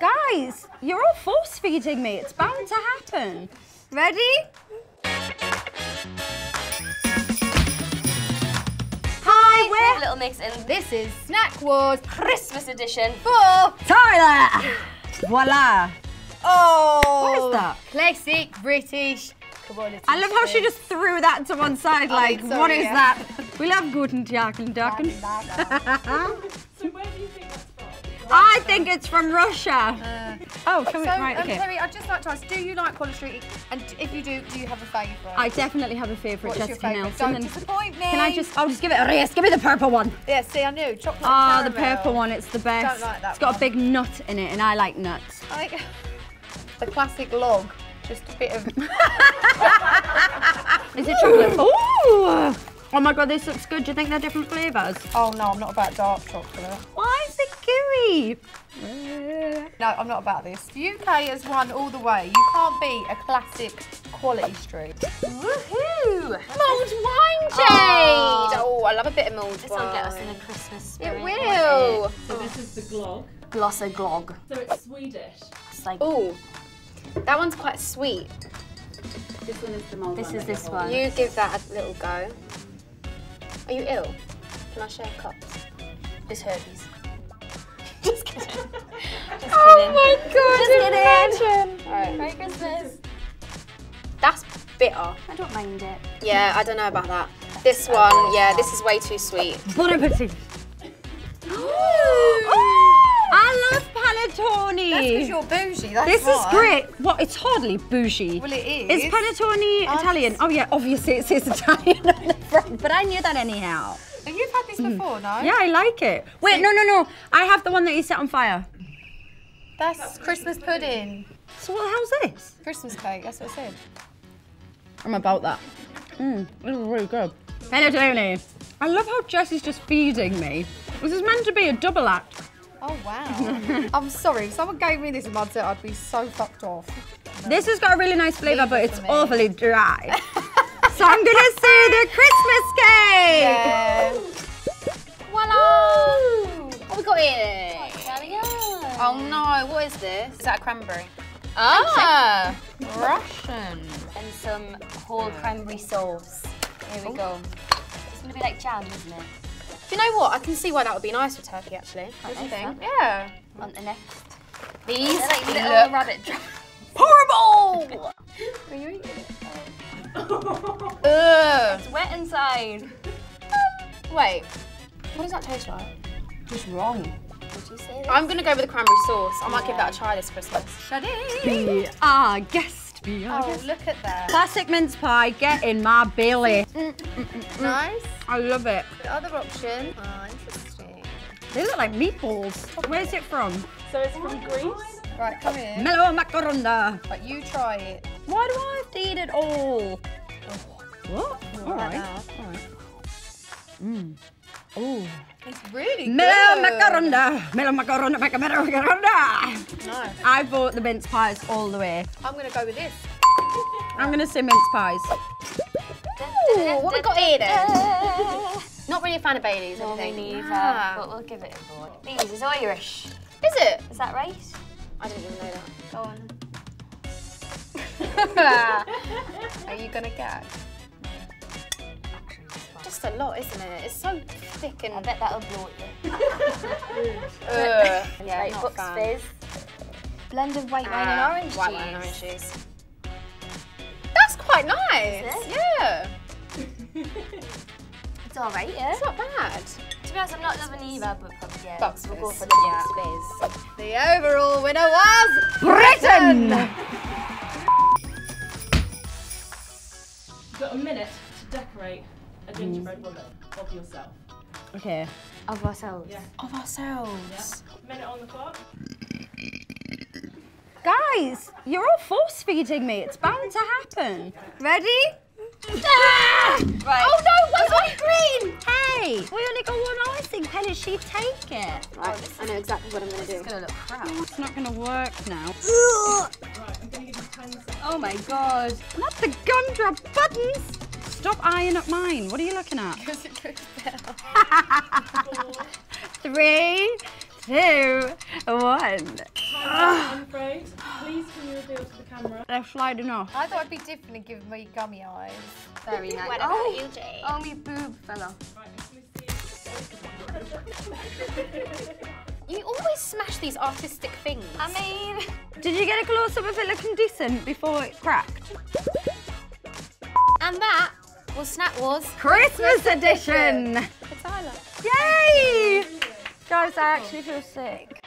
Guys, you're all force feeding me. It's bound to happen. Ready? Hi, we're Little mix in This is Snack Wars Christmas edition. for Tyler. Voila. oh, What is that? Classic British quality. I love how she just threw that to one side. Like, mean, sorry, is yeah. that? We love Guten Tag and Dagen. I think it's from Russia. oh, can we? So, right, um, okay. Perrie, I'd just like to ask, do you like Quality Street? And if you do, do you have a favourite? I definitely have a favourite, Jessica? Nelson. Don't and disappoint me. Can I just? I'll just give it a race. Give me the purple one. Yeah, see, I knew. Chocolate Ah, the purple one. It's the best. Don't like that it's got one. a big nut in it, and I like nuts. I, the classic log. Just a bit of. Is it chocolate? Ooh! Oh my god, this looks good. Do you think they're different flavours? Oh no, I'm not about dark chocolate. Why is it gooey? No, I'm not about this. The UK has won all the way. You can't beat a classic quality street. Woohoo! Mulled wine oh. jade. Oh, I love a bit of mulled This will get us in a Christmas spirit. It won't will. So this is the glögg. it? Glosso glog. So it's Swedish. It's like Oh, that one's quite sweet. This one is the mold this is this one. You give that a little go. Are you ill? Can I share cups? It's herpes. Just oh kidding. Kidding. Oh my god! Just kidding. Alright. Merry Christmas. That's bitter. I don't mind it. Yeah, I don't know about that. This one, yeah, this is way too sweet. Bon appetit. I love panettone. you're bougie. That's This is great. What? It's hardly bougie. Well, it is. Is panettone Italian? Oh yeah, obviously it says Italian on the front, but I knew that anyhow. And you've had this mm-hmm. before, no? Yeah, I like it. Wait, no, no, no. I have the one that you set on fire. That's Christmas pudding. So what the hell's this? Christmas cake, that's what I said. I'm about that. Mmm, this is really good. Panettone. I love how Jess is just feeding me. This is meant to be a double act. Oh, wow. I'm sorry, if someone gave me this in my set, I'd be so fucked off. This has got a really nice flavour, but it's awfully dry. so I'm gonna say the Christmas cake. Yeah. Voila! Oh, we got it. There we. Oh no, what is this? Is that a cranberry? Ah! Russian. And some whole cranberry sauce. Here we go. It's gonna be like jam, isn't it? Do you know what? I can see why that would be nice with turkey, actually. What do you think? Yeah. On the next. These They're like little look rabbit traps. horrible. Are you eating it? Ugh. It's wet inside. Wait, what does that taste like? What's wrong? Did you say? I'm gonna go with the cranberry sauce. I might give that a try this Christmas. Be our guest. Be our Oh, guest. look at that. Classic mince pie. Get in my belly. Mm, mm, mm, nice. I love it. The other option. Oh, interesting. They look like meatballs. Where's it from? So it's from Greece. Right, come here. Melomakarona. Right, you try it. Why do I have to eat it all? What? All Right. All right. Mmm. Oh. It's really Mellow good. macaronda. Melomakarona. macaronda. Nice. I bought the mince pies all the way. I'm gonna go with this. I'm gonna say mince pies. Ooh, what we got here then? Not really a fan of Baileys, I No, me think. neither. Ah. But we'll give it a go. These is Irish. Is it? Is that right? I didn't even know that. Go on. That. Are you gonna gag? Actually, this one. Just a lot, isn't it? It's so thick and... I bet that'll bloat you. Ugh. Yeah, right, not fan. Fizz. Blend of white wine Ah, and orange white juice. wine and orange juice. That's quite nice. Is it? Yeah. It's all right, yeah. It's not bad. To be honest, I'm not loving either, but probably yeah. Bucks we'll go for the Yeah. Bucks Fizz. The overall winner was Britain. got a minute to decorate a gingerbread mm. woman of yourself. Okay. Of ourselves. Yeah. of ourselves. Minute on the clock. Guys, you're all force feeding me. It's bound to happen. Ready? Ah! Right. Oh no, what's on green? Hey, we only got one icing. Penny, she take it. Right, I know exactly what I'm gonna do. It's gonna look crap. It's not gonna work now. Right, I'm going to give you 10 seconds. Oh my god. Not the gumdrop buttons. Stop eyeing up mine. What are you looking at? Because it goes better. Three, two, one. they're sliding off. I thought it'd be different and give me gummy eyes. Very nice. What about oh, you, Jay? oh, my boob fell off. You always smash these artistic things. I mean, Did you get a close up of it looking decent before it cracked? and that was Snack Wars Christmas edition! for Tyler. Yay! Guys, I actually feel sick.